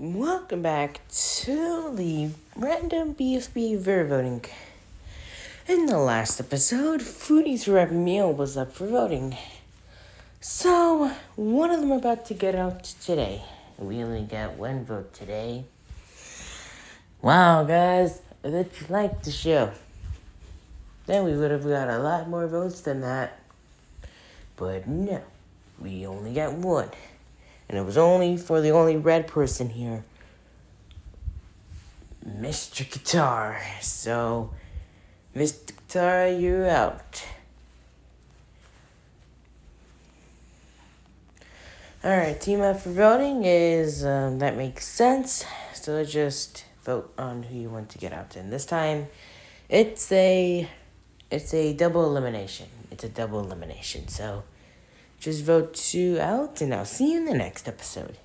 Welcome back to the random BFB Viewer voting. In the last episode, Foodie's Happy Meal was up for voting. So, one of them about to get out today. We only got one vote today. Wow, guys, bet you liked the show. Then we would have got a lot more votes than that. But no, we only got one. And it was only for the only red person here, Mr. Guitar. So, Mr. Guitar, you're out. Alright, team up for voting is, um, that makes sense. So just vote on who you want to get out. And this time, it's a, it's a double elimination. It's a double elimination. So, just vote two out, and I'll see you in the next episode.